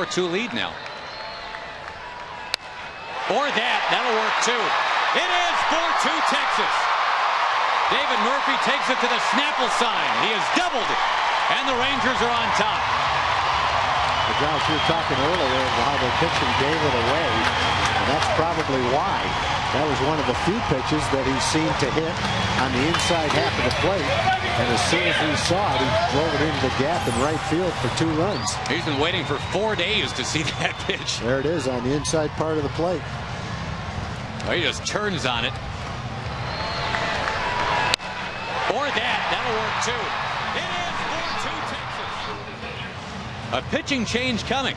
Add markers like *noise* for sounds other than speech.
4-2 lead now. Or that. That'll work too. It is 4-2 Texas. David Murphy takes it to the Snapple sign. He has doubled it. And the Rangers are on top. The guys you were talking earlier how the pitching gave it away. And that's probably why. That was one of the few pitches that he seemed to hit on the inside half of the plate. And as soon as he saw it, he drove it into the gap in right field for two runs. He's been waiting for four days to see *laughs* that pitch. There it is on the inside part of the plate. Oh, he just turns on it. Or that. That'll work too. It is 4-2 Texas. A pitching change coming.